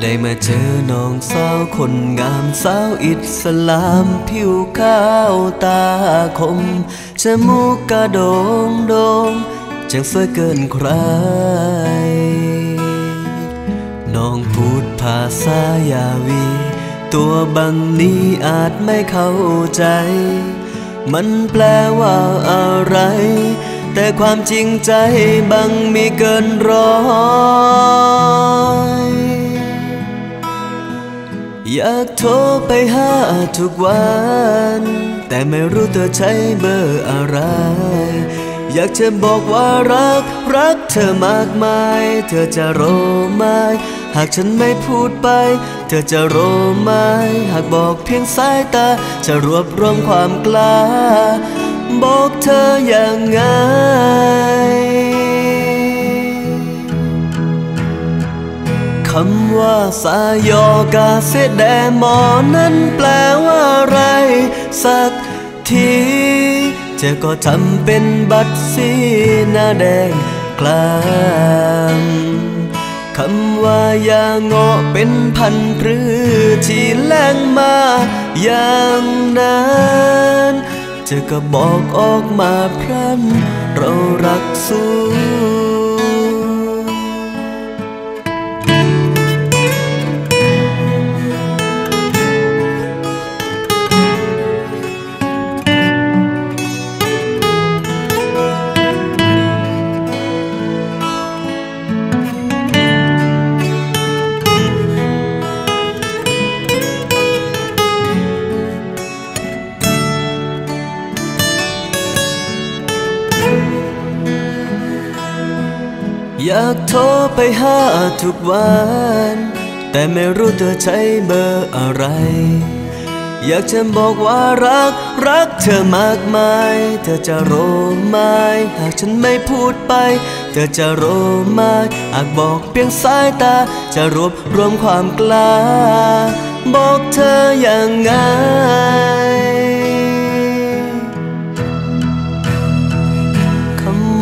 ได้มาเจอน้องสาวคนงามสาวอิสลามผิวขาวตาคมจมูกกระโดงโดงจังสวยเกินใคร น้องพูดภาษายาวี ตัวบังนี้อาจไม่เข้าใจ มันแปลว่าอะไร แต่ความจริงใจบังมีเกินร้อย อยากโทรไปหาทุกวัน แต่ไม่รู้เธอใช้เบอร์อะไร อยากจะบอกว่ารัก รักเธอมากมาย เธอจะรอไหมหากฉันไม่พูดไป เธอจะรอไหมหากบอกเพียงสายตา จะรวบรวมความกล้า บอกเธออย่างไงำว่าสายอกาเสดแดมอนั้นแปลว่าอะไร สักทีเจะก็ทำเป็นบัตรสีหน้าแดงกลางคำว่ายางเงาะเป็นพันธุ์พืชที่แรงมาอย่างนั้นเจะก็บอกออกมาพรันเรารักสู้ อยากโทรไปหาทุกวัน แต่ไม่รู้เธอใช้เบอร์อะไร อยากจะบอกว่ารัก รักเธอมากมาย เธอจะรู้ไหมหากฉันไม่พูดไป เธอจะรู้ไหมหากบอกเพียงสายตา จะรวบรวมความกล้า บอกเธออย่างไง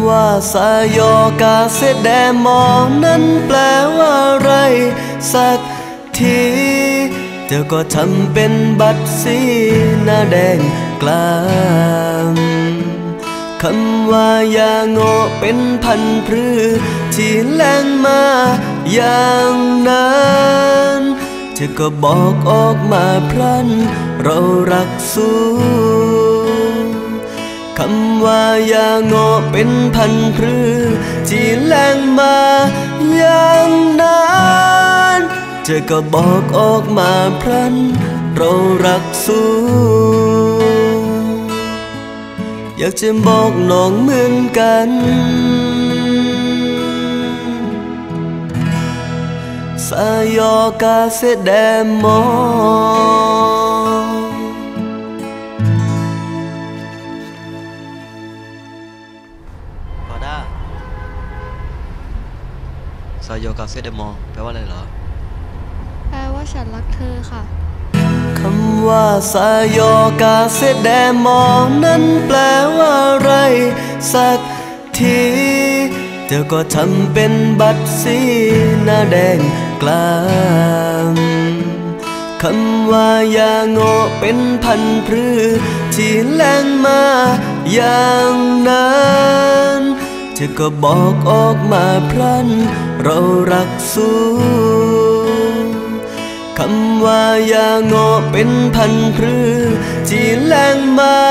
ว่าสายอกาเสดแดมอนั้นแปลว่าอะไร สักทีเธอก็ทำเป็นบัตรสีหน้าแดงกลางคำว่าอย่าโงะเป็นพันธุ์พืชที่แรงมาอย่างนั้นเธอก็บอกออกมาพรัน เรารักสู้ คำว่าอย่างงาะเป็นพันธุ์พืชที่แรงมาอย่างนั้นเธอก็บอกออกมาพรัน เรารักสูอยากจะบอกน้องเหมือนกัน สายอกาเสดแดมอพ ซายโยกาเซเดมอแปลว่าอะไรเหรอ แปลว่าฉันรักเธอค่ะ คำว่าสายอกาเสดแดมอนั้นแปลว่าอะไร สักทีเธอก็ทำเป็นบัตรสีหน้าแดงกลางคำว่าอย่างโงะเป็นพันธุ์พืชที่แรงมาอย่างนั้น เธอก็บอกออกมาพรัน เรารักสู้คำว่าอย่างโงะเป็นพันพรือที่แรงมา